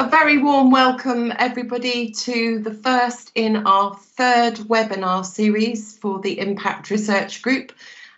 A very warm welcome, everybody, to the first in our third webinar series for the Impact Research Group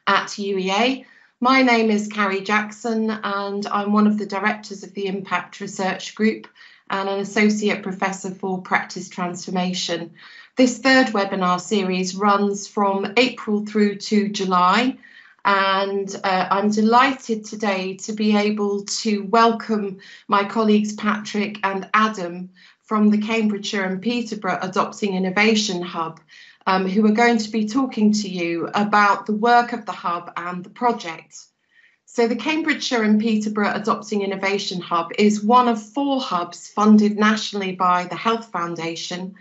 at UEA. My name is Carrie Jackson, and I'm one of the directors of the Impact Research Group and an associate professor for practice transformation. This third webinar series runs from April through to July and uh, I'm delighted today to be able to welcome my colleagues Patrick and Adam from the Cambridgeshire and Peterborough Adopting Innovation Hub, um, who are going to be talking to you about the work of the hub and the project. So the Cambridgeshire and Peterborough Adopting Innovation Hub is one of four hubs funded nationally by the Health Foundation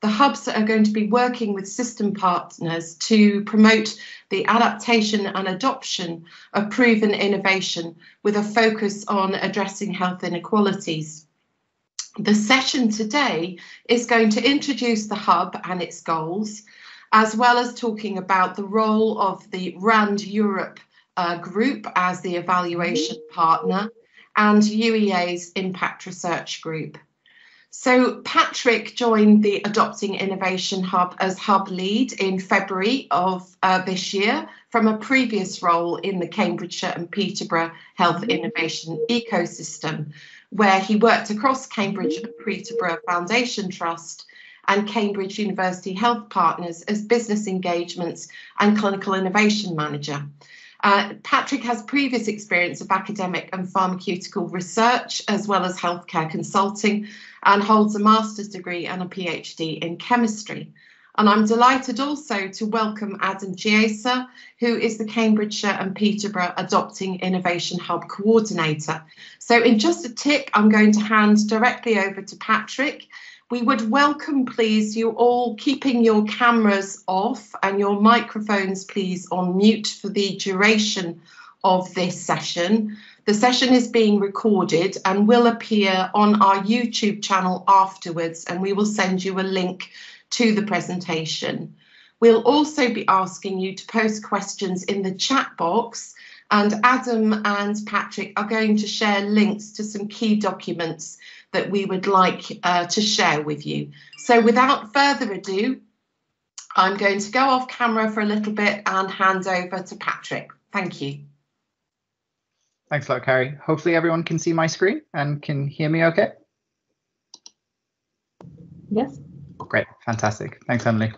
the hubs are going to be working with system partners to promote the adaptation and adoption of proven innovation with a focus on addressing health inequalities. The session today is going to introduce the hub and its goals, as well as talking about the role of the RAND Europe uh, group as the evaluation partner and UEA's impact research group. So Patrick joined the Adopting Innovation Hub as hub lead in February of uh, this year from a previous role in the Cambridgeshire and Peterborough Health Innovation Ecosystem, where he worked across Cambridge and Peterborough Foundation Trust and Cambridge University Health Partners as business engagements and clinical innovation manager. Uh, Patrick has previous experience of academic and pharmaceutical research as well as healthcare consulting and holds a master's degree and a PhD in chemistry. And I'm delighted also to welcome Adam Chiesa, who is the Cambridgeshire and Peterborough Adopting Innovation Hub Coordinator. So in just a tick, I'm going to hand directly over to Patrick. We would welcome, please, you all keeping your cameras off and your microphones, please, on mute for the duration of this session. The session is being recorded and will appear on our YouTube channel afterwards, and we will send you a link to the presentation. We'll also be asking you to post questions in the chat box, and Adam and Patrick are going to share links to some key documents that we would like uh, to share with you. So without further ado, I'm going to go off camera for a little bit and hand over to Patrick. Thank you. Thanks a lot, Carrie. Hopefully everyone can see my screen and can hear me okay. Yes. Great, fantastic. Thanks, Emily.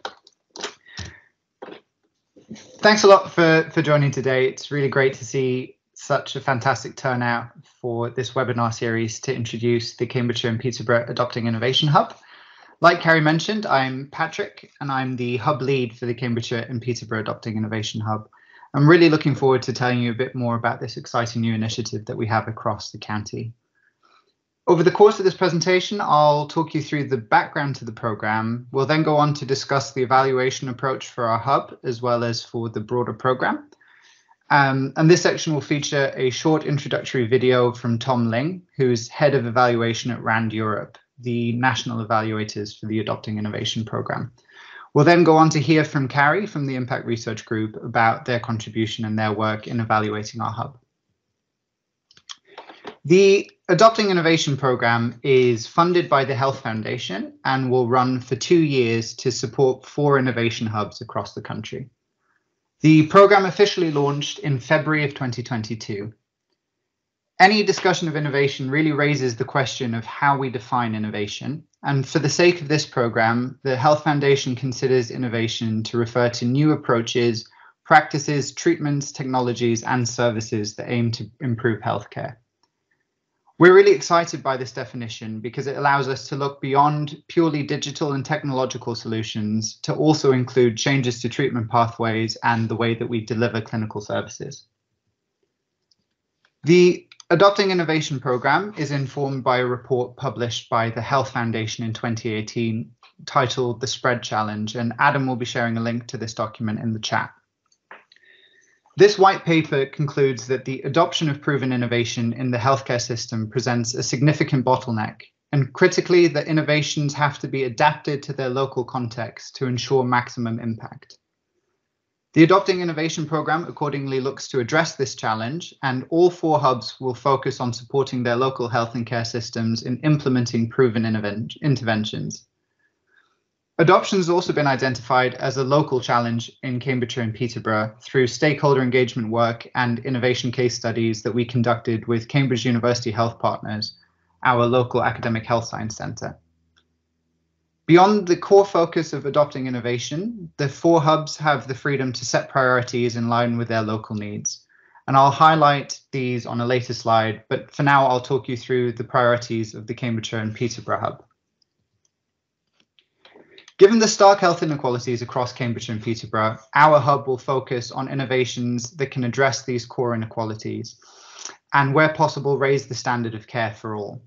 Thanks a lot for, for joining today. It's really great to see such a fantastic turnout for this webinar series to introduce the Cambridgeshire and Peterborough Adopting Innovation Hub. Like Carrie mentioned, I'm Patrick and I'm the hub lead for the Cambridgeshire and Peterborough Adopting Innovation Hub. I'm really looking forward to telling you a bit more about this exciting new initiative that we have across the county. Over the course of this presentation, I'll talk you through the background to the programme. We'll then go on to discuss the evaluation approach for our hub as well as for the broader programme. Um, and this section will feature a short introductory video from Tom Ling, who's head of evaluation at RAND Europe, the national evaluators for the Adopting Innovation Programme. We'll then go on to hear from Carrie from the Impact Research Group about their contribution and their work in evaluating our hub. The Adopting Innovation Programme is funded by the Health Foundation and will run for two years to support four innovation hubs across the country. The program officially launched in February of 2022. Any discussion of innovation really raises the question of how we define innovation. And for the sake of this program, the Health Foundation considers innovation to refer to new approaches, practices, treatments, technologies, and services that aim to improve healthcare. We're really excited by this definition because it allows us to look beyond purely digital and technological solutions to also include changes to treatment pathways and the way that we deliver clinical services. The Adopting Innovation Programme is informed by a report published by the Health Foundation in 2018 titled The Spread Challenge, and Adam will be sharing a link to this document in the chat. This white paper concludes that the adoption of proven innovation in the healthcare system presents a significant bottleneck, and critically, that innovations have to be adapted to their local context to ensure maximum impact. The Adopting Innovation Programme accordingly looks to address this challenge, and all four hubs will focus on supporting their local health and care systems in implementing proven interventions. Adoption has also been identified as a local challenge in Cambridgeshire and Peterborough through stakeholder engagement work and innovation case studies that we conducted with Cambridge University Health Partners, our local academic health science centre. Beyond the core focus of adopting innovation, the four hubs have the freedom to set priorities in line with their local needs. And I'll highlight these on a later slide, but for now I'll talk you through the priorities of the Cambridgeshire and Peterborough hub. Given the stark health inequalities across Cambridge and Peterborough, our hub will focus on innovations that can address these core inequalities and where possible raise the standard of care for all.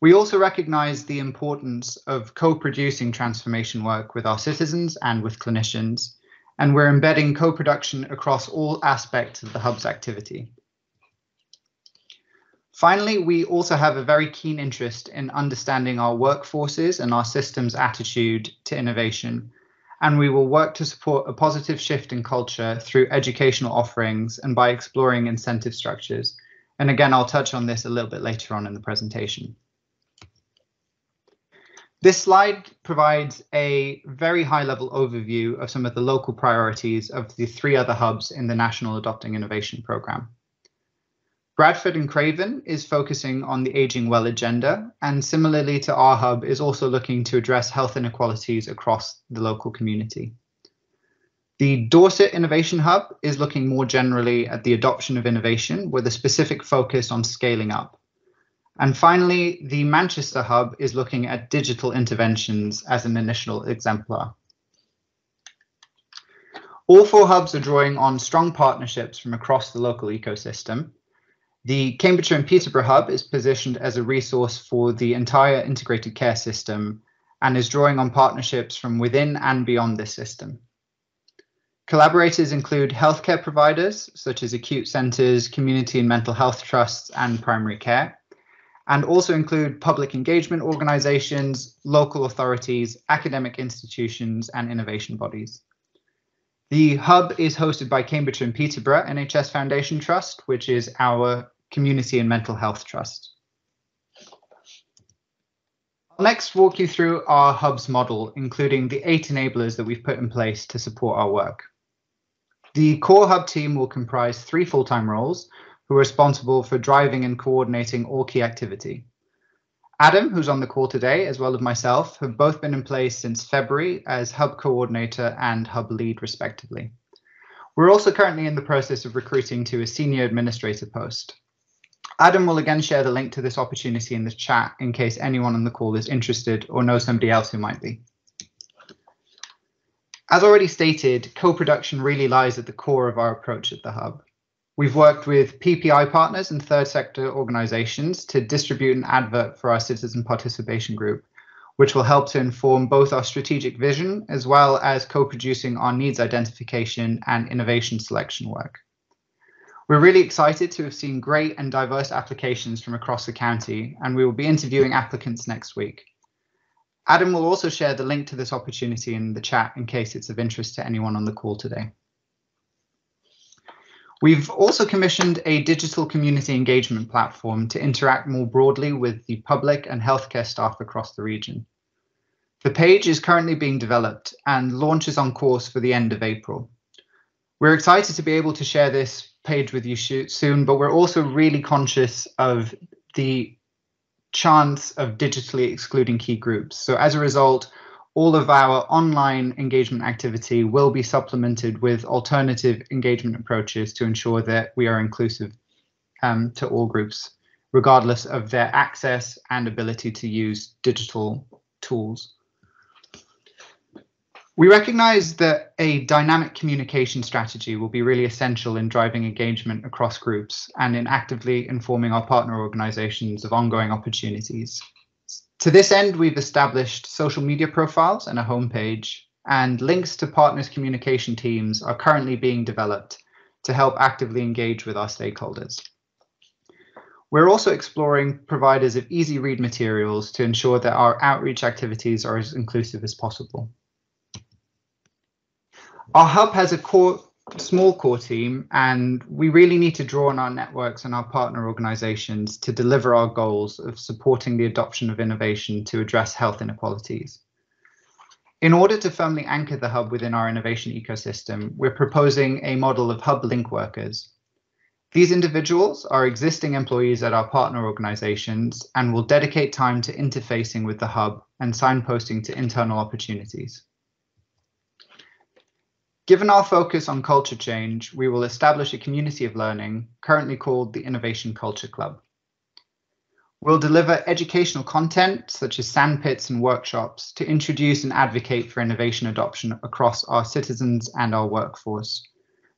We also recognise the importance of co-producing transformation work with our citizens and with clinicians, and we're embedding co-production across all aspects of the Hub's activity. Finally, we also have a very keen interest in understanding our workforces and our systems attitude to innovation, and we will work to support a positive shift in culture through educational offerings and by exploring incentive structures. And again, I'll touch on this a little bit later on in the presentation. This slide provides a very high level overview of some of the local priorities of the three other hubs in the National Adopting Innovation Programme. Bradford and Craven is focusing on the Aging Well agenda, and similarly to our hub, is also looking to address health inequalities across the local community. The Dorset Innovation Hub is looking more generally at the adoption of innovation with a specific focus on scaling up. And finally, the Manchester Hub is looking at digital interventions as an initial exemplar. All four hubs are drawing on strong partnerships from across the local ecosystem. The Cambridgeshire and Peterborough Hub is positioned as a resource for the entire integrated care system and is drawing on partnerships from within and beyond this system. Collaborators include healthcare providers such as acute centres, community and mental health trusts, and primary care and also include public engagement organizations, local authorities, academic institutions, and innovation bodies. The hub is hosted by Cambridge and Peterborough NHS Foundation Trust, which is our community and mental health trust. I'll next walk you through our hub's model, including the eight enablers that we've put in place to support our work. The core hub team will comprise three full-time roles, who are responsible for driving and coordinating all key activity. Adam, who's on the call today, as well as myself, have both been in place since February as Hub Coordinator and Hub Lead, respectively. We're also currently in the process of recruiting to a Senior Administrator post. Adam will again share the link to this opportunity in the chat in case anyone on the call is interested or knows somebody else who might be. As already stated, co-production really lies at the core of our approach at the Hub. We've worked with PPI partners and third sector organizations to distribute an advert for our citizen participation group, which will help to inform both our strategic vision as well as co-producing our needs identification and innovation selection work. We're really excited to have seen great and diverse applications from across the county, and we will be interviewing applicants next week. Adam will also share the link to this opportunity in the chat in case it's of interest to anyone on the call today. We've also commissioned a digital community engagement platform to interact more broadly with the public and healthcare staff across the region. The page is currently being developed and launches on course for the end of April. We're excited to be able to share this page with you soon, but we're also really conscious of the chance of digitally excluding key groups. So as a result, all of our online engagement activity will be supplemented with alternative engagement approaches to ensure that we are inclusive um, to all groups, regardless of their access and ability to use digital tools. We recognize that a dynamic communication strategy will be really essential in driving engagement across groups and in actively informing our partner organizations of ongoing opportunities. To this end, we've established social media profiles and a homepage, and links to partners' communication teams are currently being developed to help actively engage with our stakeholders. We're also exploring providers of easy read materials to ensure that our outreach activities are as inclusive as possible. Our hub has a core, small core team, and we really need to draw on our networks and our partner organizations to deliver our goals of supporting the adoption of innovation to address health inequalities. In order to firmly anchor the hub within our innovation ecosystem, we're proposing a model of hub link workers. These individuals are existing employees at our partner organizations and will dedicate time to interfacing with the hub and signposting to internal opportunities. Given our focus on culture change, we will establish a community of learning, currently called the Innovation Culture Club. We'll deliver educational content such as sandpits and workshops to introduce and advocate for innovation adoption across our citizens and our workforce,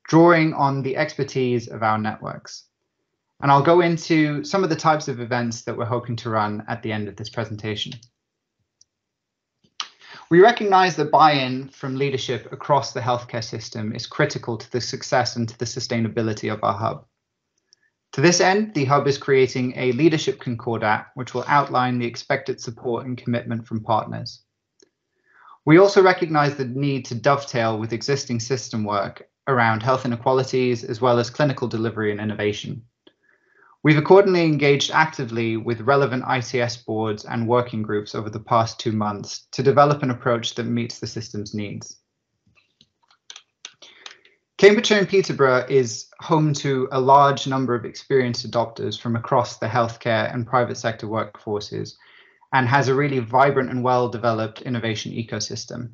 drawing on the expertise of our networks. And I'll go into some of the types of events that we're hoping to run at the end of this presentation. We recognize that buy-in from leadership across the healthcare system is critical to the success and to the sustainability of our hub. To this end, the Hub is creating a leadership concordat, which will outline the expected support and commitment from partners. We also recognize the need to dovetail with existing system work around health inequalities, as well as clinical delivery and innovation. We've accordingly engaged actively with relevant ICS boards and working groups over the past two months to develop an approach that meets the system's needs. Cambridgeshire and Peterborough is home to a large number of experienced adopters from across the healthcare and private sector workforces and has a really vibrant and well developed innovation ecosystem.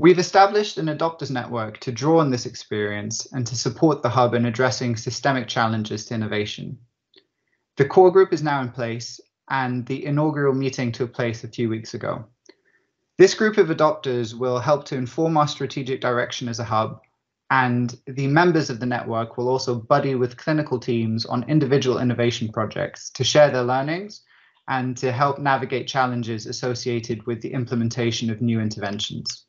We've established an adopters network to draw on this experience and to support the hub in addressing systemic challenges to innovation. The core group is now in place and the inaugural meeting took place a few weeks ago. This group of adopters will help to inform our strategic direction as a hub and the members of the network will also buddy with clinical teams on individual innovation projects to share their learnings and to help navigate challenges associated with the implementation of new interventions.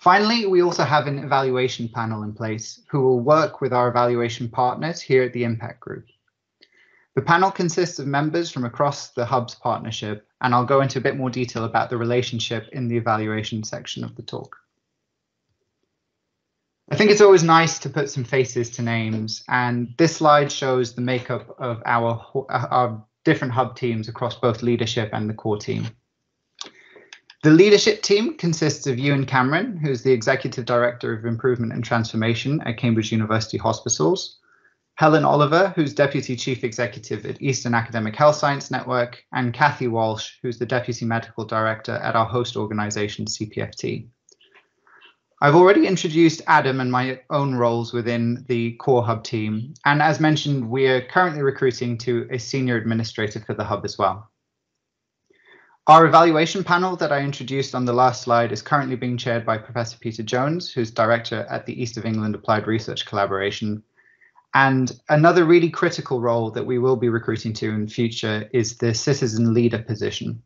Finally, we also have an evaluation panel in place who will work with our evaluation partners here at the Impact Group. The panel consists of members from across the Hub's partnership, and I'll go into a bit more detail about the relationship in the evaluation section of the talk. I think it's always nice to put some faces to names, and this slide shows the makeup of our, our different hub teams across both leadership and the core team. The leadership team consists of Ewan Cameron, who's the Executive Director of Improvement and Transformation at Cambridge University Hospitals, Helen Oliver, who's Deputy Chief Executive at Eastern Academic Health Science Network, and Kathy Walsh, who's the Deputy Medical Director at our host organisation, CPFT. I've already introduced Adam and my own roles within the Core Hub team. And as mentioned, we are currently recruiting to a senior administrator for the Hub as well. Our evaluation panel that I introduced on the last slide is currently being chaired by Professor Peter Jones, who's director at the East of England Applied Research Collaboration. And another really critical role that we will be recruiting to in future is the citizen leader position.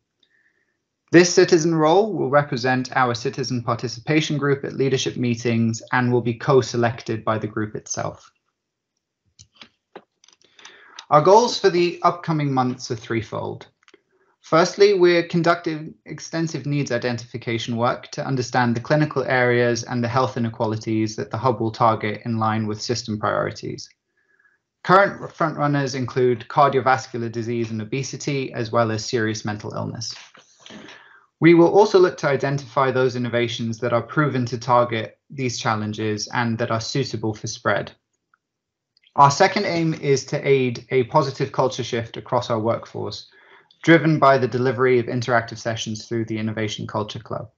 This citizen role will represent our citizen participation group at leadership meetings and will be co-selected by the group itself. Our goals for the upcoming months are threefold. Firstly, we're conducting extensive needs identification work to understand the clinical areas and the health inequalities that the hub will target in line with system priorities. Current frontrunners include cardiovascular disease and obesity, as well as serious mental illness. We will also look to identify those innovations that are proven to target these challenges and that are suitable for spread. Our second aim is to aid a positive culture shift across our workforce, driven by the delivery of interactive sessions through the Innovation Culture Club.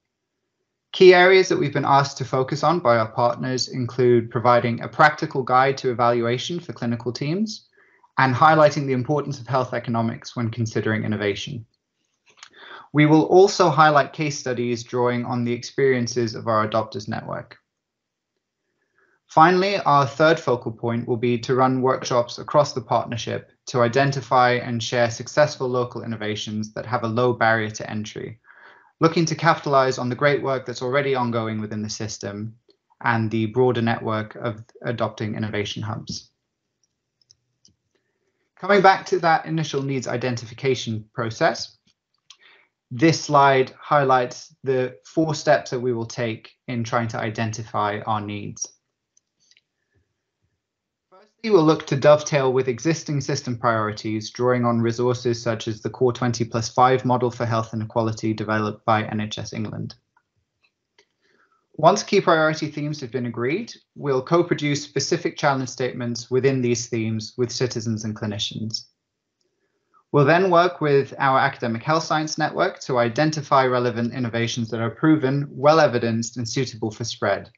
Key areas that we've been asked to focus on by our partners include providing a practical guide to evaluation for clinical teams and highlighting the importance of health economics when considering innovation. We will also highlight case studies drawing on the experiences of our adopters network. Finally, our third focal point will be to run workshops across the partnership to identify and share successful local innovations that have a low barrier to entry, looking to capitalize on the great work that's already ongoing within the system and the broader network of adopting innovation hubs. Coming back to that initial needs identification process, this slide highlights the four steps that we will take in trying to identify our needs. Firstly, we'll look to dovetail with existing system priorities, drawing on resources such as the Core 20 plus 5 model for health inequality developed by NHS England. Once key priority themes have been agreed, we'll co-produce specific challenge statements within these themes with citizens and clinicians. We'll then work with our academic health science network to identify relevant innovations that are proven, well evidenced, and suitable for spread,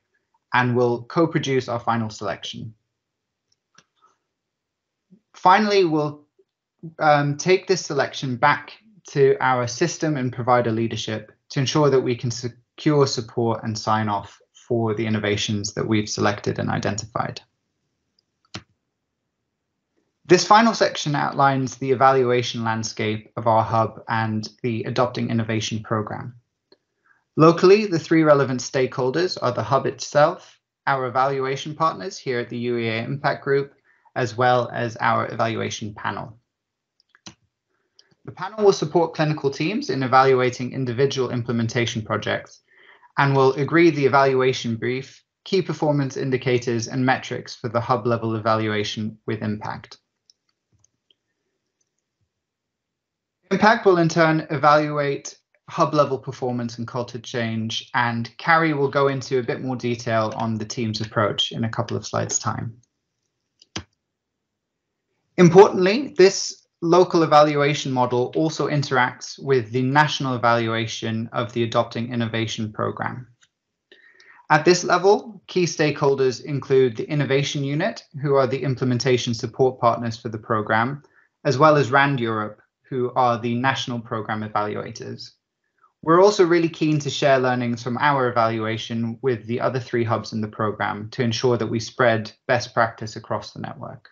and we'll co-produce our final selection. Finally, we'll um, take this selection back to our system and provider leadership to ensure that we can secure support and sign off for the innovations that we've selected and identified. This final section outlines the evaluation landscape of our hub and the Adopting Innovation program. Locally, the three relevant stakeholders are the hub itself, our evaluation partners here at the UEA Impact Group, as well as our evaluation panel. The panel will support clinical teams in evaluating individual implementation projects and will agree the evaluation brief, key performance indicators and metrics for the hub level evaluation with impact. Impact will in turn evaluate hub level performance and culture change, and Carrie will go into a bit more detail on the team's approach in a couple of slides' time. Importantly, this local evaluation model also interacts with the national evaluation of the Adopting Innovation Programme. At this level, key stakeholders include the Innovation Unit, who are the implementation support partners for the programme, as well as RAND Europe, who are the national program evaluators. We're also really keen to share learnings from our evaluation with the other three hubs in the program to ensure that we spread best practice across the network.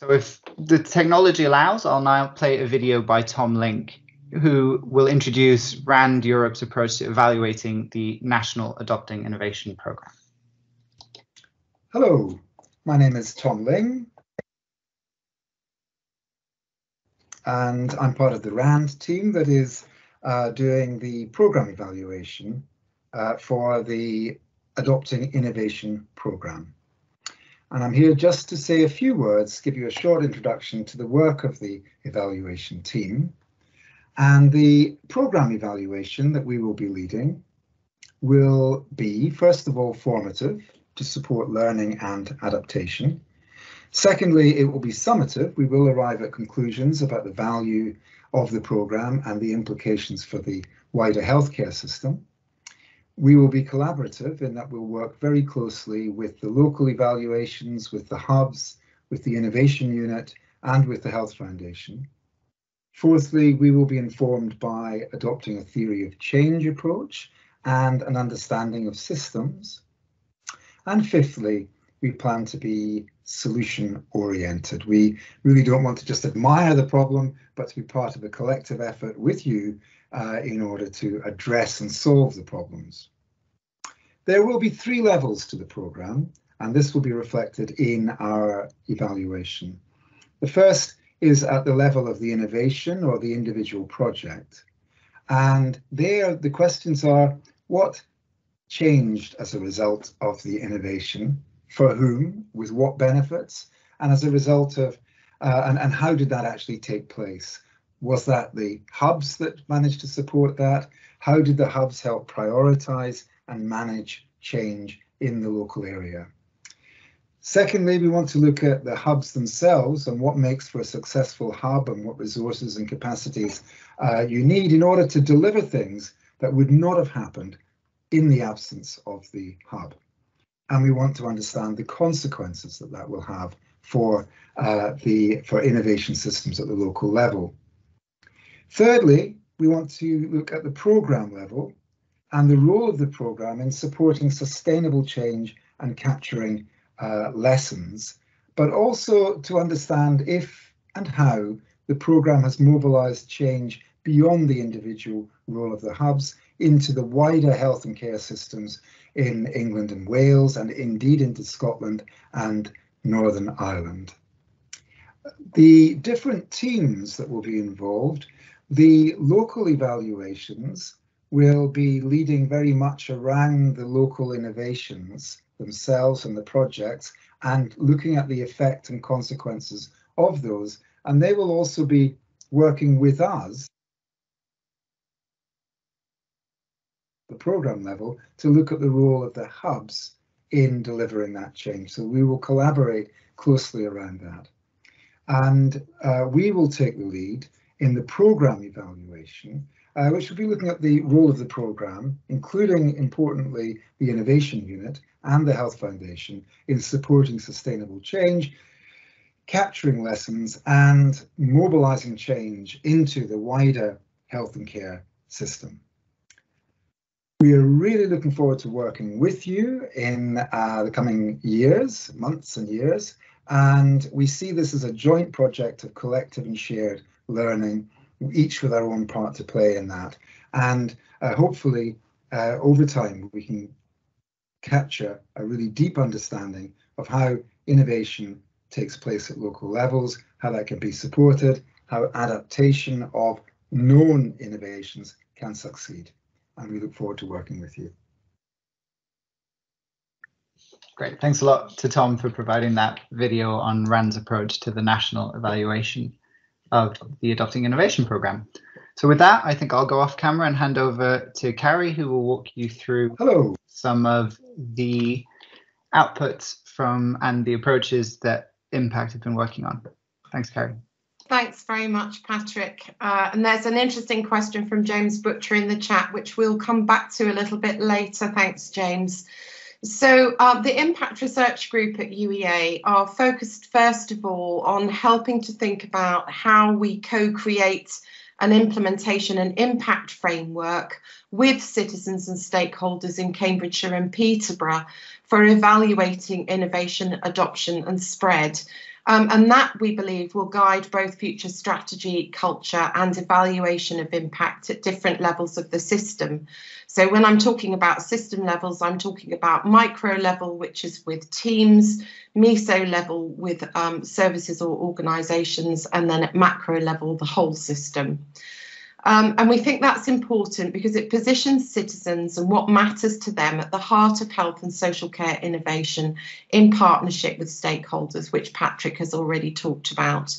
So if the technology allows, I'll now play a video by Tom Ling, who will introduce RAND Europe's approach to evaluating the National Adopting Innovation Programme. Hello, my name is Tom Ling. and I'm part of the RAND team that is uh, doing the program evaluation uh, for the Adopting Innovation program. And I'm here just to say a few words, give you a short introduction to the work of the evaluation team. And the program evaluation that we will be leading will be, first of all, formative to support learning and adaptation. Secondly, it will be summative. We will arrive at conclusions about the value of the programme and the implications for the wider healthcare system. We will be collaborative in that we'll work very closely with the local evaluations, with the hubs, with the innovation unit, and with the Health Foundation. Fourthly, we will be informed by adopting a theory of change approach and an understanding of systems. And fifthly, we plan to be solution oriented. We really don't want to just admire the problem, but to be part of a collective effort with you uh, in order to address and solve the problems. There will be three levels to the programme, and this will be reflected in our evaluation. The first is at the level of the innovation or the individual project. And there the questions are, what changed as a result of the innovation? for whom, with what benefits, and as a result of, uh, and, and how did that actually take place? Was that the hubs that managed to support that? How did the hubs help prioritize and manage change in the local area? Secondly, we want to look at the hubs themselves and what makes for a successful hub and what resources and capacities uh, you need in order to deliver things that would not have happened in the absence of the hub and we want to understand the consequences that that will have for uh, the for innovation systems at the local level. Thirdly, we want to look at the program level and the role of the program in supporting sustainable change and capturing uh, lessons, but also to understand if and how the program has mobilized change beyond the individual role of the hubs into the wider health and care systems in England and Wales, and indeed into Scotland and Northern Ireland. The different teams that will be involved The local evaluations will be leading very much around the local innovations themselves and the projects and looking at the effect and consequences of those. And they will also be working with us the program level to look at the role of the hubs in delivering that change. So we will collaborate closely around that. And uh, we will take the lead in the program evaluation, uh, which will be looking at the role of the program, including importantly the innovation unit and the Health Foundation in supporting sustainable change, capturing lessons and mobilizing change into the wider health and care system. We are really looking forward to working with you in uh, the coming years, months and years, and we see this as a joint project of collective and shared learning, each with our own part to play in that. And uh, hopefully, uh, over time, we can capture a really deep understanding of how innovation takes place at local levels, how that can be supported, how adaptation of known innovations can succeed and we look forward to working with you. Great. Thanks a lot to Tom for providing that video on RAND's approach to the national evaluation of the Adopting Innovation Programme. So with that, I think I'll go off camera and hand over to Carrie, who will walk you through Hello. some of the outputs from and the approaches that Impact have been working on. Thanks, Carrie. Thanks very much, Patrick. Uh, and there's an interesting question from James Butcher in the chat, which we'll come back to a little bit later. Thanks, James. So uh, the Impact Research Group at UEA are focused, first of all, on helping to think about how we co-create an implementation and impact framework with citizens and stakeholders in Cambridgeshire and Peterborough for evaluating innovation, adoption and spread um, and that we believe will guide both future strategy, culture, and evaluation of impact at different levels of the system. So, when I'm talking about system levels, I'm talking about micro level, which is with teams, meso level with um, services or organisations, and then at macro level, the whole system. Um, and we think that's important because it positions citizens and what matters to them at the heart of health and social care innovation in partnership with stakeholders, which Patrick has already talked about.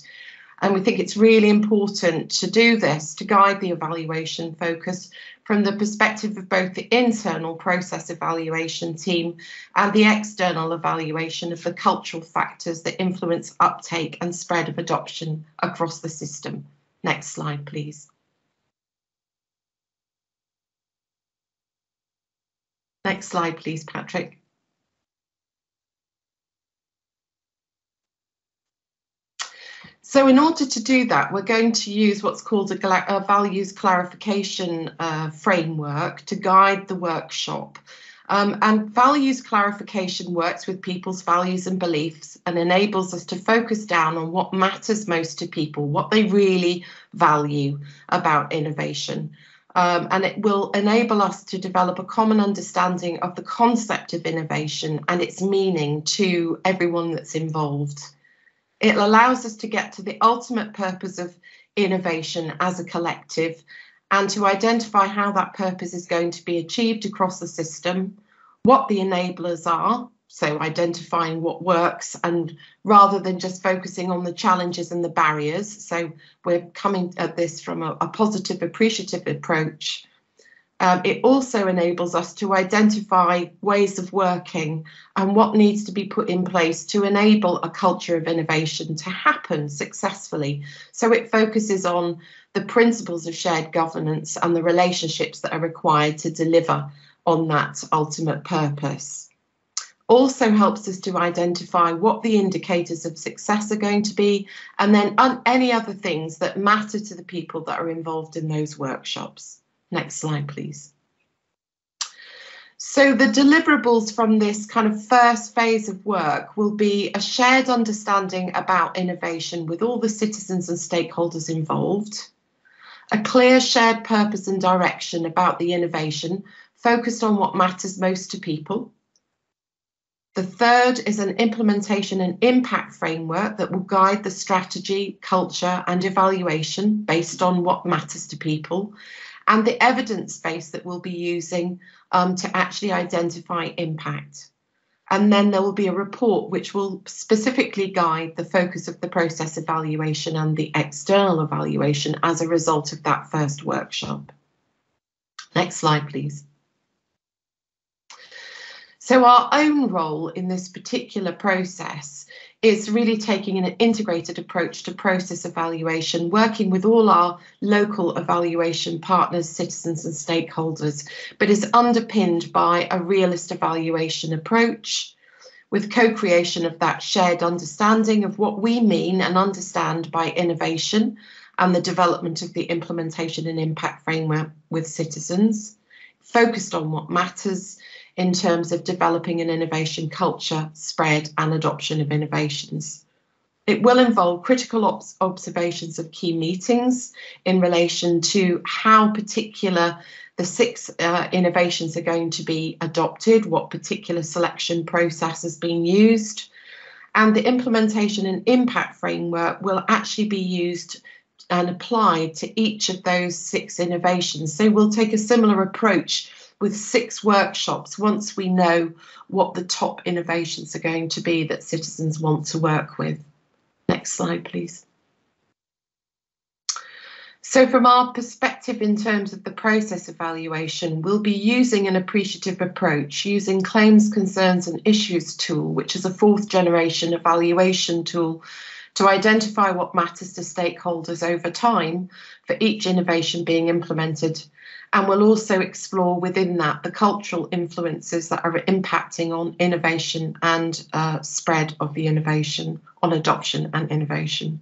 And we think it's really important to do this to guide the evaluation focus from the perspective of both the internal process evaluation team and the external evaluation of the cultural factors that influence uptake and spread of adoption across the system. Next slide, please. Next slide, please, Patrick. So in order to do that, we're going to use what's called a, a values clarification uh, framework to guide the workshop. Um, and values clarification works with people's values and beliefs and enables us to focus down on what matters most to people, what they really value about innovation um, and it will enable us to develop a common understanding of the concept of innovation and its meaning to everyone that's involved. It allows us to get to the ultimate purpose of innovation as a collective and to identify how that purpose is going to be achieved across the system, what the enablers are, so identifying what works and rather than just focusing on the challenges and the barriers. So we're coming at this from a, a positive, appreciative approach. Um, it also enables us to identify ways of working and what needs to be put in place to enable a culture of innovation to happen successfully. So it focuses on the principles of shared governance and the relationships that are required to deliver on that ultimate purpose also helps us to identify what the indicators of success are going to be, and then any other things that matter to the people that are involved in those workshops. Next slide, please. So the deliverables from this kind of first phase of work will be a shared understanding about innovation with all the citizens and stakeholders involved, a clear shared purpose and direction about the innovation focused on what matters most to people, The third is an implementation and impact framework that will guide the strategy, culture, and evaluation based on what matters to people, and the evidence base that we'll be using um, to actually identify impact. And then there will be a report which will specifically guide the focus of the process evaluation and the external evaluation as a result of that first workshop. Next slide, please. So our own role in this particular process is really taking an integrated approach to process evaluation, working with all our local evaluation partners, citizens and stakeholders, but is underpinned by a realist evaluation approach with co-creation of that shared understanding of what we mean and understand by innovation and the development of the implementation and impact framework with citizens, focused on what matters, in terms of developing an innovation culture, spread and adoption of innovations. It will involve critical observations of key meetings in relation to how particular the six uh, innovations are going to be adopted, what particular selection process has been used, and the implementation and impact framework will actually be used and applied to each of those six innovations. So we'll take a similar approach with six workshops once we know what the top innovations are going to be that citizens want to work with. Next slide, please. So from our perspective in terms of the process evaluation, we'll be using an appreciative approach using claims, concerns and issues tool, which is a fourth generation evaluation tool to identify what matters to stakeholders over time for each innovation being implemented and we'll also explore within that the cultural influences that are impacting on innovation and uh, spread of the innovation, on adoption and innovation.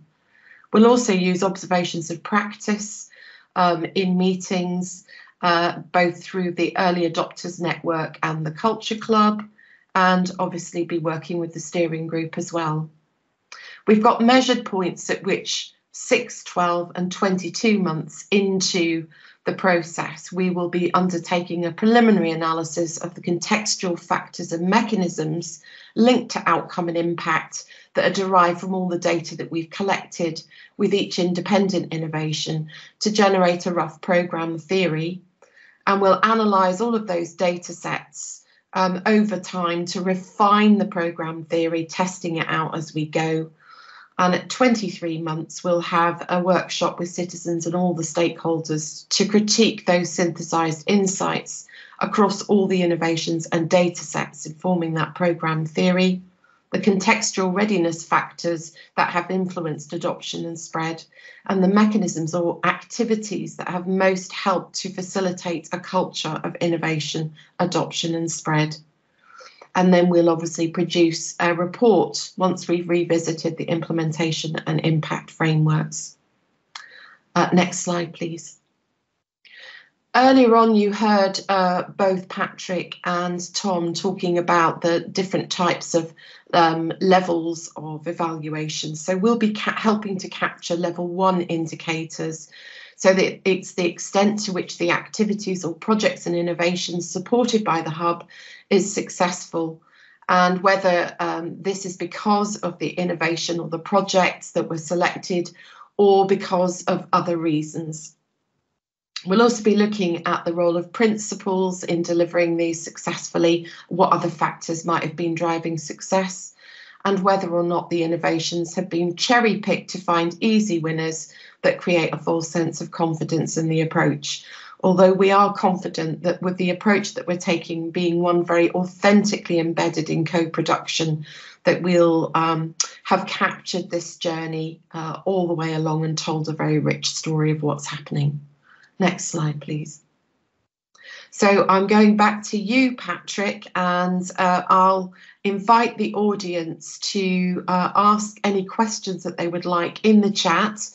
We'll also use observations of practice um, in meetings, uh, both through the Early Adopters Network and the Culture Club, and obviously be working with the steering group as well. We've got measured points at which 6, 12 and 22 months into the process, we will be undertaking a preliminary analysis of the contextual factors and mechanisms linked to outcome and impact that are derived from all the data that we've collected with each independent innovation to generate a rough program theory. And we'll analyse all of those data sets um, over time to refine the program theory, testing it out as we go and at 23 months, we'll have a workshop with citizens and all the stakeholders to critique those synthesized insights across all the innovations and data sets informing that program theory, the contextual readiness factors that have influenced adoption and spread, and the mechanisms or activities that have most helped to facilitate a culture of innovation, adoption and spread and then we'll obviously produce a report once we've revisited the implementation and impact frameworks. Uh, next slide, please. Earlier on, you heard uh, both Patrick and Tom talking about the different types of um, levels of evaluation. So we'll be helping to capture level one indicators so that it's the extent to which the activities or projects and innovations supported by the hub is successful and whether um, this is because of the innovation or the projects that were selected or because of other reasons. We'll also be looking at the role of principals in delivering these successfully, what other factors might have been driving success, and whether or not the innovations have been cherry picked to find easy winners that create a false sense of confidence in the approach, although we are confident that with the approach that we're taking being one very authentically embedded in co-production, that we'll um, have captured this journey uh, all the way along and told a very rich story of what's happening. Next slide, please. So I'm going back to you, Patrick, and uh, I'll invite the audience to uh, ask any questions that they would like in the chat.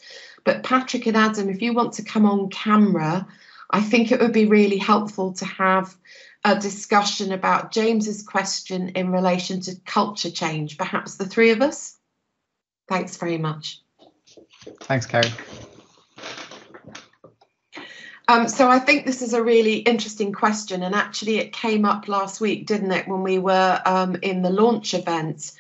But Patrick and Adam, if you want to come on camera, I think it would be really helpful to have a discussion about James's question in relation to culture change, perhaps the three of us. Thanks very much. Thanks, Carrie. Um, so I think this is a really interesting question, and actually it came up last week, didn't it, when we were um, in the launch event,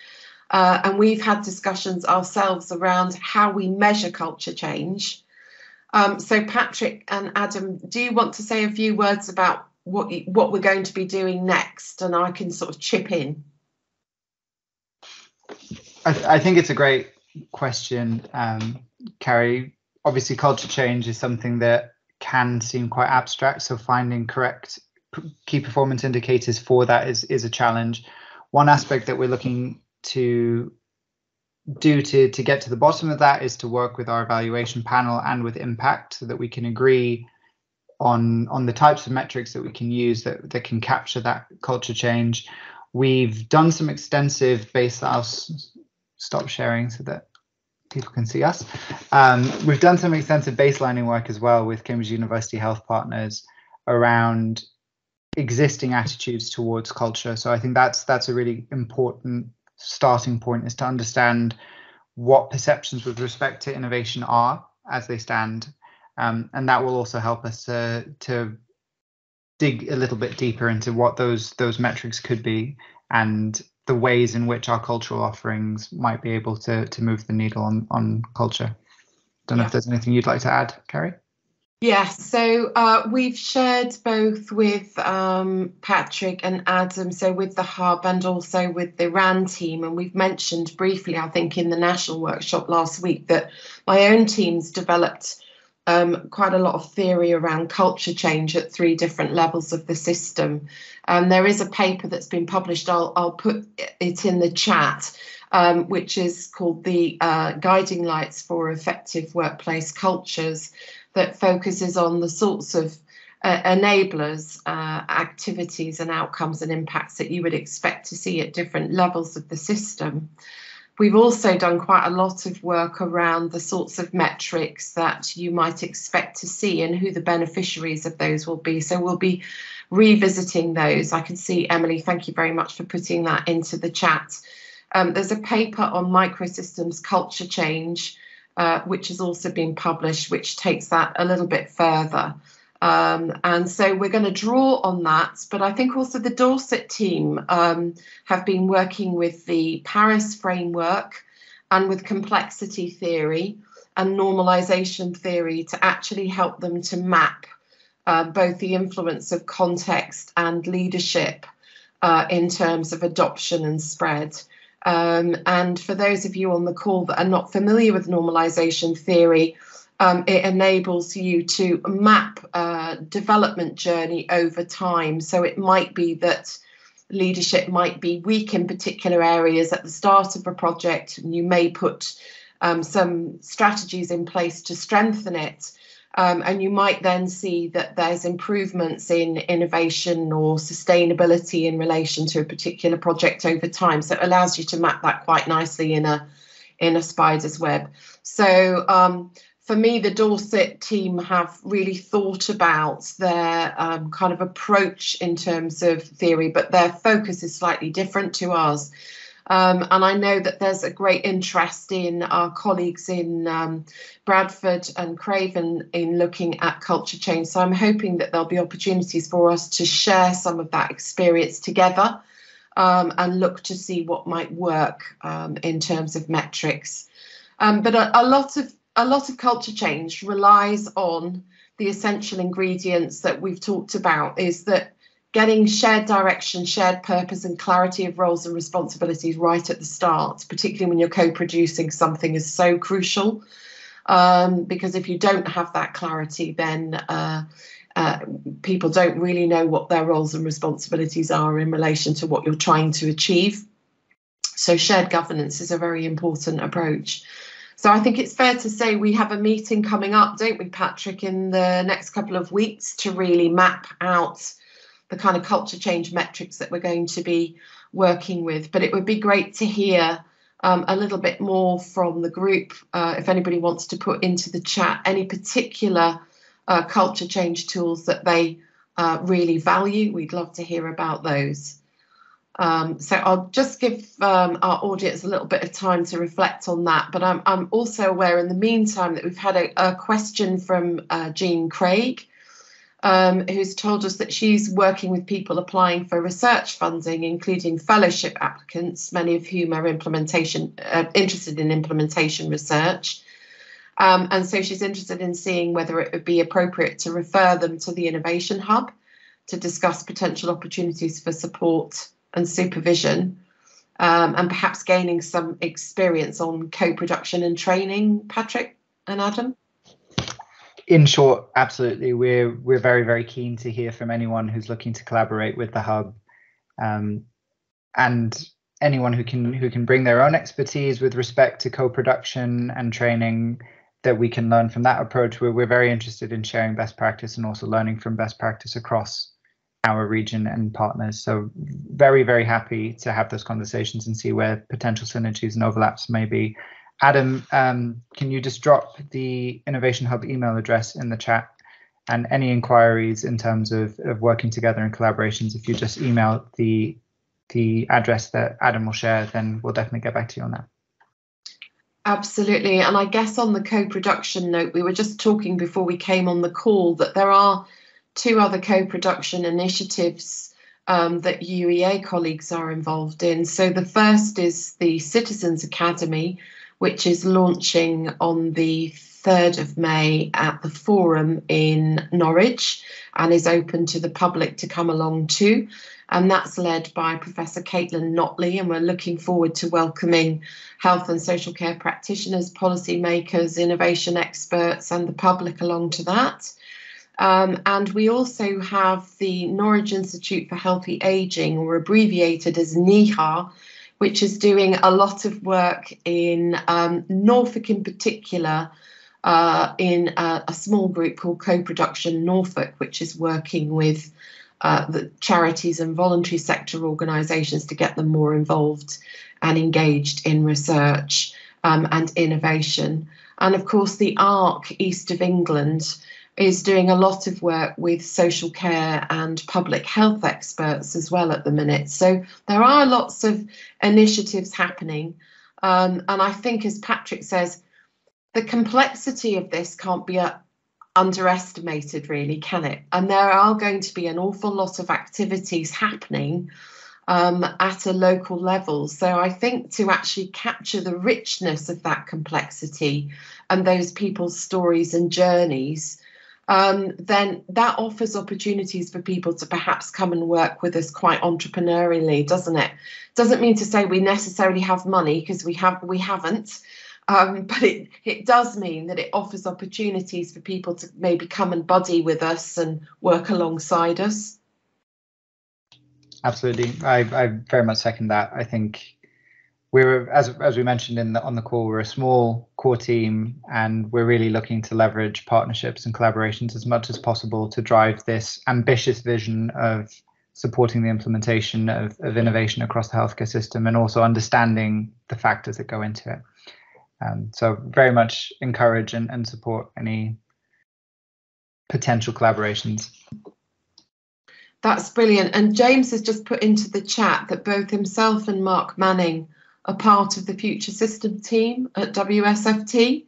uh, and we've had discussions ourselves around how we measure culture change. Um, so Patrick and Adam, do you want to say a few words about what what we're going to be doing next, and I can sort of chip in. I, th- I think it's a great question, um, Carrie. Obviously, culture change is something that can seem quite abstract. So finding correct key performance indicators for that is is a challenge. One aspect that we're looking to do to to get to the bottom of that is to work with our evaluation panel and with impact so that we can agree on on the types of metrics that we can use that that can capture that culture change we've done some extensive base i'll stop sharing so that people can see us. Um, we've done some extensive baselining work as well with Cambridge University Health Partners around existing attitudes towards culture. So I think that's that's a really important starting point is to understand what perceptions with respect to innovation are as they stand, um, and that will also help us to to dig a little bit deeper into what those those metrics could be and the ways in which our cultural offerings might be able to to move the needle on on culture. Don't know if there's anything you'd like to add, Carrie. Yes, so uh, we've shared both with um, Patrick and Adam, so with the hub and also with the RAND team. And we've mentioned briefly, I think, in the national workshop last week, that my own team's developed um, quite a lot of theory around culture change at three different levels of the system. Um, there is a paper that's been published, I'll, I'll put it in the chat, um, which is called the uh, Guiding Lights for Effective Workplace Cultures, that focuses on the sorts of uh, enablers, uh, activities, and outcomes and impacts that you would expect to see at different levels of the system. We've also done quite a lot of work around the sorts of metrics that you might expect to see and who the beneficiaries of those will be. So we'll be revisiting those. I can see, Emily, thank you very much for putting that into the chat. Um, there's a paper on microsystems culture change, uh, which has also been published, which takes that a little bit further. Um, and so we're going to draw on that. But I think also the Dorset team um, have been working with the PARIHS framework and with complexity theory and normalization theory to actually help them to map uh, both the influence of context and leadership uh, in terms of adoption and spread. Um, and for those of you on the call that are not familiar with normalization theory, um, it enables you to map a development journey over time. So it might be that leadership might be weak in particular areas at the start of a project, and you may put um, some strategies in place to strengthen it. Um, and you might then see that there's improvements in innovation or sustainability in relation to a particular project over time. So it allows you to map that quite nicely in a in a spider's web. So um, for me, the Dorset team have really thought about their um, kind of approach in terms of theory, but their focus is slightly different to ours. Um, and I know that there's a great interest in our colleagues in um, Bradford and Craven in looking at culture change. So I'm hoping that there'll be opportunities for us to share some of that experience together um, and look to see what might work um, in terms of metrics. Um, but a, a lot of a lot of culture change relies on the essential ingredients that we've talked about is that getting shared direction, shared purpose, and clarity of roles and responsibilities right at the start, particularly when you're co producing something, is so crucial. Um, because if you don't have that clarity, then uh, uh, people don't really know what their roles and responsibilities are in relation to what you're trying to achieve. So, shared governance is a very important approach. So I think it's fair to say we have a meeting coming up, don't we, Patrick, in the next couple of weeks to really map out the kind of culture change metrics that we're going to be working with. But it would be great to hear um, a little bit more from the group, uh, if anybody wants to put into the chat any particular uh, culture change tools that they uh, really value. We'd love to hear about those. Um, so I'll just give um, our audience a little bit of time to reflect on that. But I'm, I'm also aware in the meantime that we've had a, a question from uh, Jean Craig um, who's told us that she's working with people applying for research funding, including fellowship applicants, many of whom are implementation uh, interested in implementation research. Um, and so she's interested in seeing whether it would be appropriate to refer them to the Innovation Hub to discuss potential opportunities for support and supervision, um, and perhaps gaining some experience on co-production and training. Patrick and Adam in short, absolutely, we're we're very very keen to hear from anyone who's looking to collaborate with the hub, um, and anyone who can who can bring their own expertise with respect to co-production and training that we can learn from that approach. We're we're very interested in sharing best practice and also learning from best practice across our region and partners. So very very happy to have those conversations and see where potential synergies and overlaps may be Adam, um, can you just drop the Innovation Hub email address in the chat? And any inquiries in terms of, of working together and collaborations, if you just email the the address that Adam will share, then we'll definitely get back to you on that. Absolutely. And I guess on the co-production note, we were just talking before we came on the call that there are two other co-production initiatives um, that UEA colleagues are involved in. So the first is the Citizens Academy, which is launching on the 3rd of May at the Forum in Norwich and is open to the public to come along to. And that's led by Professor Caitlin Notley, and we're looking forward to welcoming health and social care practitioners, policymakers, innovation experts, and the public along to that. Um, and we also have the Norwich Institute for Healthy Aging, or abbreviated as NIHA, which is doing a lot of work in um, Norfolk in particular, uh, in a, a, small group called Co-Production Norfolk, which is working with uh, the charities and voluntary sector organisations to get them more involved and engaged in research um, and innovation. And of course, the ARC East of England is doing a lot of work with social care and public health experts as well at the minute. So there are lots of initiatives happening. Um, and I think, as Patrick says, the complexity of this can't be underestimated, really, can it? And there are going to be an awful lot of activities happening um, at a local level. So I think to actually capture the richness of that complexity and those people's stories and journeys um, then that offers opportunities for people to perhaps come and work with us quite entrepreneurially, doesn't it? Doesn't mean to say we necessarily have money because we have we haven't. Um, but it, it does mean that it offers opportunities for people to maybe come and buddy with us and work alongside us. Absolutely, I, I very much second that. I think we're as as we mentioned in the on the call, we're a small core team, and we're really looking to leverage partnerships and collaborations as much as possible to drive this ambitious vision of supporting the implementation of, of innovation across the healthcare system and also understanding the factors that go into it. Um, so very much encourage and, and support any potential collaborations. That's brilliant. And James has just put into the chat that both himself and Mark Manning a part of the Future System team at WSFT,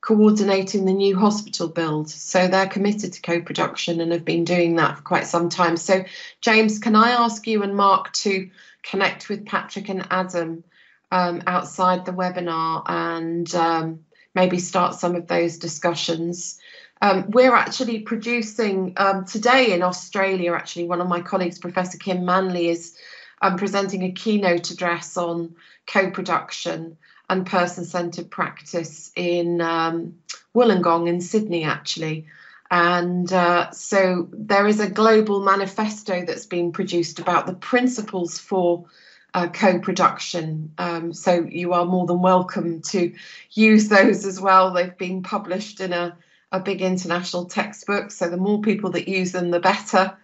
coordinating the new hospital build. So they're committed to co production and have been doing that for quite some time. So, James, can I ask you and Mark to connect with Patrick and Adam um, outside the webinar and um, maybe start some of those discussions? Um, we're actually producing um, today in Australia, actually, one of my colleagues, Professor Kim Manley, is um, presenting a keynote address on co-production and person-centered practice in um, Wollongong in Sydney, actually. And uh, so there is a global manifesto that's been produced about the principles for uh, co-production. Um, so you are more than welcome to use those as well. They've been published in a, a big international textbook. So the more people that use them, the better.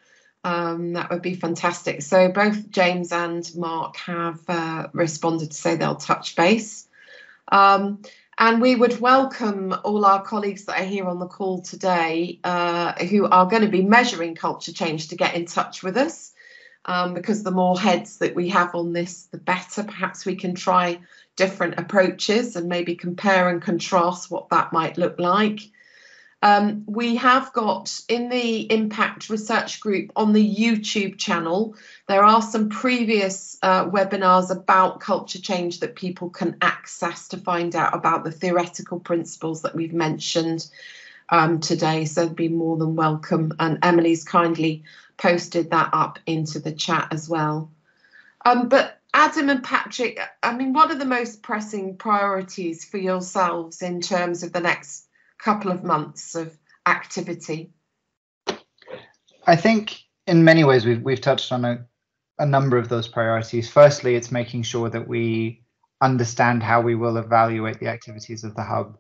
Um, that would be fantastic. So both James and Mark have uh, responded to say they'll touch base. Um, and we would welcome all our colleagues that are here on the call today uh, who are going to be measuring culture change to get in touch with us. Um, because the more heads that we have on this, the better. Perhaps we can try different approaches and maybe compare and contrast what that might look like. Um, we have got in the Impact Research Group on the YouTube channel, there are some previous uh, webinars about culture change that people can access to find out about the theoretical principles that we've mentioned um, today. So be more than welcome. And Emily's kindly posted that up into the chat as well. Um, but Adam and Patrick, I mean, what are the most pressing priorities for yourselves in terms of the next couple of months of activity? I think in many ways we've we've touched on a, a number of those priorities. Firstly, it's making sure that we understand how we will evaluate the activities of the hub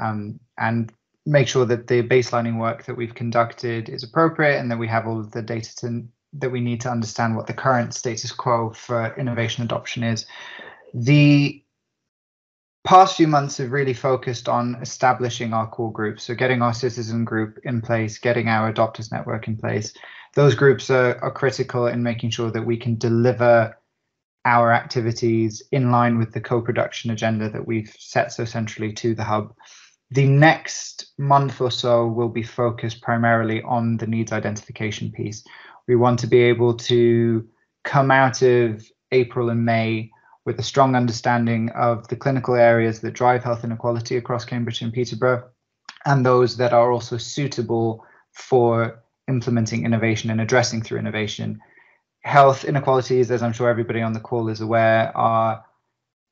um, and make sure that the baselining work that we've conducted is appropriate and that we have all of the data to, that we need to understand what the current status quo for innovation adoption is. The past few months have really focused on establishing our core groups, so getting our citizen group in place, getting our adopters network in place. Those groups are, are critical in making sure that we can deliver our activities in line with the co-production agenda that we've set so centrally to the hub. The next month or so will be focused primarily on the needs identification piece. We want to be able to come out of April and May with a strong understanding of the clinical areas that drive health inequality across Cambridge and Peterborough, and those that are also suitable for implementing innovation and addressing through innovation. Health inequalities, as I'm sure everybody on the call is aware, are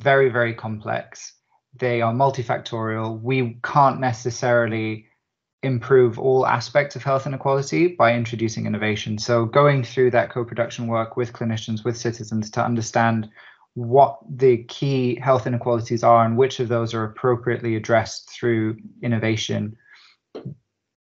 very, very complex. They are multifactorial. We can't necessarily improve all aspects of health inequality by introducing innovation. So, going through that co production work with clinicians, with citizens to understand what the key health inequalities are and which of those are appropriately addressed through innovation.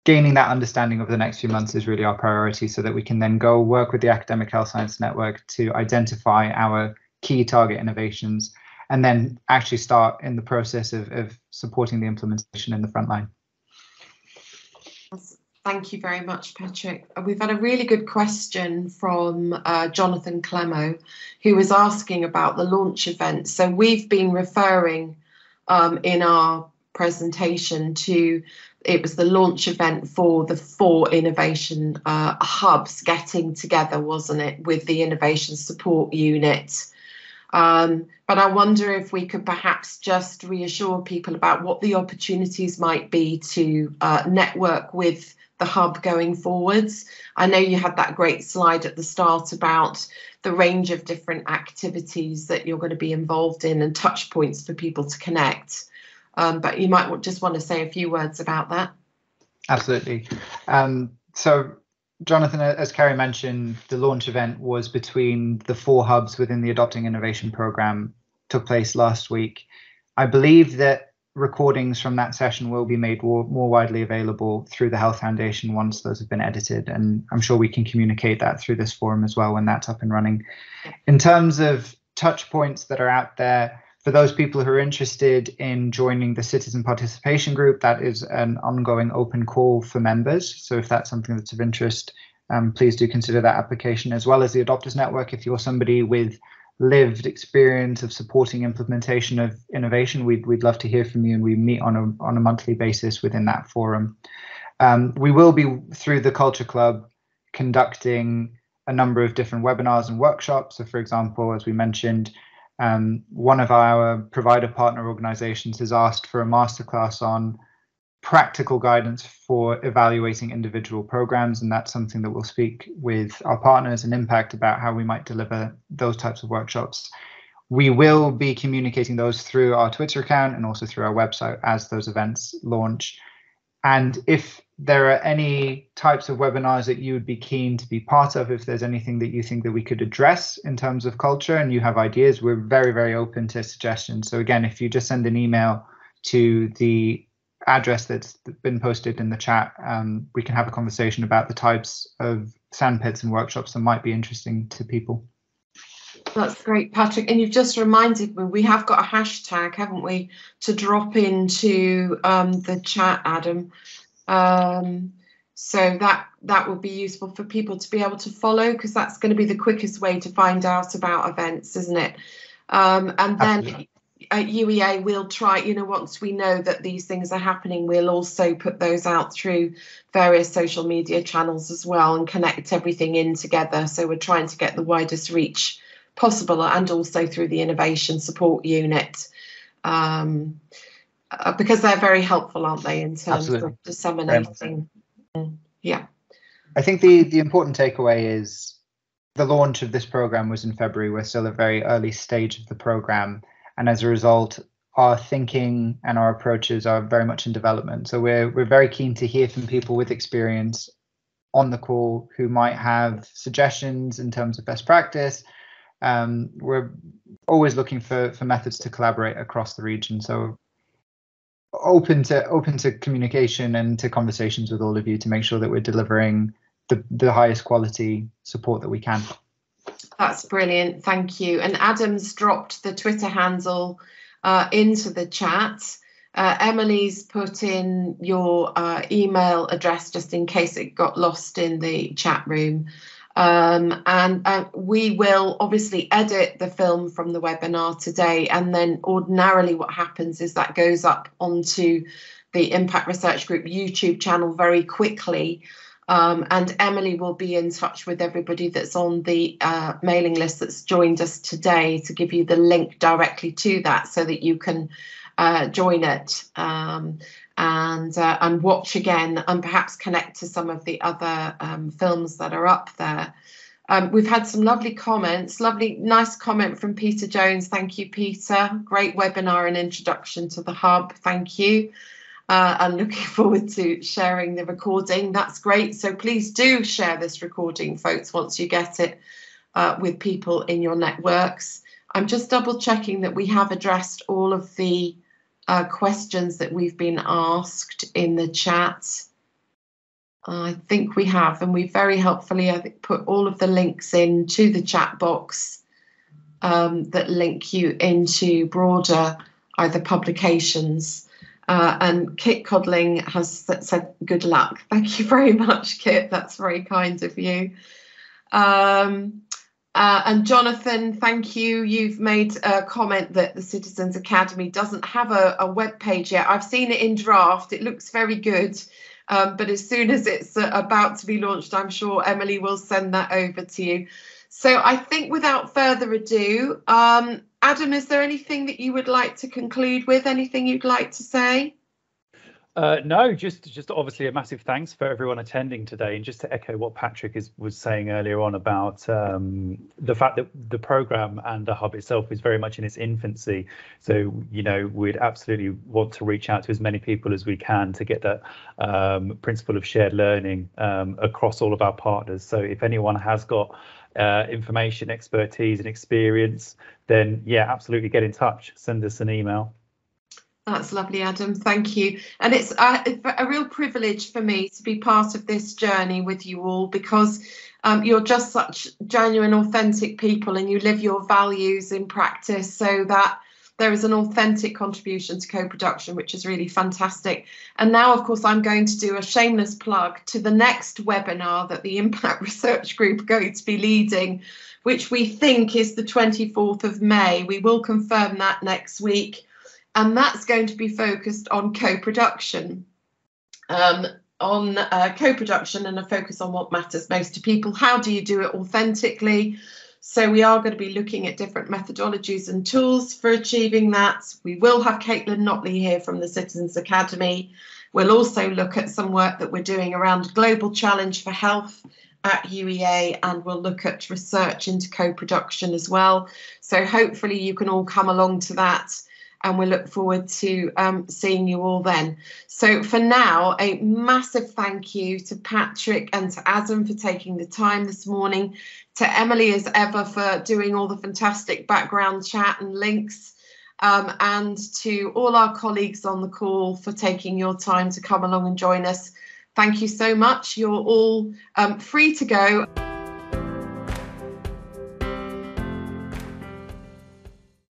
Gaining that understanding over the next few months is really our priority so that we can then go work with the Academic Health Science Network to identify our key target innovations and then actually start in the process of, of supporting the implementation in the front line. Thank you very much, Patrick. We've had a really good question from uh, Jonathan Clemo, who was asking about the launch event. So we've been referring um, in our presentation to it was the launch event for the four innovation uh, hubs getting together, wasn't it, with the innovation support unit. Um, but I wonder if we could perhaps just reassure people about what the opportunities might be to uh, network with the hub going forwards. I know you had that great slide at the start about the range of different activities that you're going to be involved in and touch points for people to connect. Um, but you might just want to say a few words about that. Absolutely. Um, so, Jonathan, as Carrie mentioned, the launch event was between the four hubs within the Adopting Innovation Program, took place last week. I believe that recordings from that session will be made more, more widely available through the Health Foundation once those have been edited. And I'm sure we can communicate that through this forum as well when that's up and running. In terms of touch points that are out there, for those people who are interested in joining the citizen participation group, that is an ongoing open call for members. So if that's something that's of interest, um, please do consider that application as well as the Adopters Network. If you're somebody with lived experience of supporting implementation of innovation, we'd, we'd love to hear from you and we meet on a, on a monthly basis within that forum. Um, we will be, through the Culture Club, conducting a number of different webinars and workshops. So for example, as we mentioned, um, one of our provider partner organizations has asked for a masterclass on practical guidance for evaluating individual programs and that's something that we'll speak with our partners and impact about how we might deliver those types of workshops. We will be communicating those through our twitter account and also through our website as those events launch. And if there are any types of webinars that you would be keen to be part of if there's anything that you think that we could address in terms of culture and you have ideas we're very very open to suggestions. So again if you just send an email to the address that's been posted in the chat, um, we can have a conversation about the types of sandpits and workshops that might be interesting to people. That's great, Patrick. And you've just reminded me we have got a hashtag, haven't we, to drop into um, the chat, Adam. Um, so that that would be useful for people to be able to follow because that's going to be the quickest way to find out about events, isn't it? Um, and then Absolutely at UEA, we'll try, you know, once we know that these things are happening, we'll also put those out through various social media channels as well and connect everything in together. So we're trying to get the widest reach possible and also through the innovation support unit um, uh, because they're very helpful, aren't they, in terms Absolutely. of disseminating. Yeah. I think the, the important takeaway is the launch of this program was in February. We're still a very early stage of the program and as a result our thinking and our approaches are very much in development. So we're we're very keen to hear from people with experience on the call who might have suggestions in terms of best practice. Um, we're always looking for for methods to collaborate across the region. So open to open to communication and to conversations with all of you to make sure that we're delivering the, the highest quality support that we can that's brilliant. Thank you. And Adam's dropped the Twitter handle uh, into the chat. Uh, Emily's put in your uh, email address just in case it got lost in the chat room. Um, and uh, we will obviously edit the film from the webinar today. And then ordinarily, what happens is that goes up onto the Impact Research Group YouTube channel very quickly. Um, and Emily will be in touch with everybody that's on the uh, mailing list that's joined us today to give you the link directly to that so that you can uh, join it um, and uh, and watch again and perhaps connect to some of the other um, films that are up there. Um, we've had some lovely comments, lovely, nice comment from Peter Jones. Thank you, Peter. Great webinar and introduction to the hub. Thank you uh, and looking forward to sharing the recording. That's great. So please do share this recording, folks, once you get it uh, with people in your networks. I'm just double checking that we have addressed all of the uh, questions that we've been asked in the chat. I think we have, and we very helpfully put all of the links in to the chat box um, that link you into broader either publications uh, and Kit Codling has said good luck. Thank you very much, Kit. That's very kind of you. Um, uh, and Jonathan, thank you. You've made a comment that the Citizens Academy doesn't have a, a web page yet. I've seen it in draft. It looks very good. Um, but as soon as it's uh, about to be launched, I'm sure Emily will send that over to you. So I think without further ado, um, Adam, is there anything that you would like to conclude with? Anything you'd like to say? Uh, no, just just obviously a massive thanks for everyone attending today, and just to echo what Patrick is, was saying earlier on about um, the fact that the program and the hub itself is very much in its infancy. So you know we'd absolutely want to reach out to as many people as we can to get that um, principle of shared learning um, across all of our partners. So if anyone has got uh, information, expertise, and experience, then yeah, absolutely get in touch. Send us an email. That's lovely, Adam. Thank you. And it's a, a, real privilege for me to be part of this journey with you all because um, you're just such genuine, authentic people and you live your values in practice so that there is an authentic contribution to co-production, which is really fantastic. And now, of course, I'm going to do a shameless plug to the next webinar that the Impact Research Group are going to be leading, which we think is the 24th of May. We will confirm that next week. And that's going to be focused on co-production. Um, on uh, co-production and a focus on what matters most to people. How do you do it authentically? So we are going to be looking at different methodologies and tools for achieving that. We will have Caitlin Notley here from the Citizens Academy. We'll also look at some work that we're doing around Global Challenge for Health at UEA and we'll look at research into co-production as well. So hopefully you can all come along to that and we look forward to um, seeing you all then. So for now, a massive thank you to Patrick and to Adam for taking the time this morning, to Emily as ever for doing all the fantastic background chat and links, um, and to all our colleagues on the call for taking your time to come along and join us. Thank you so much. You're all um, free to go.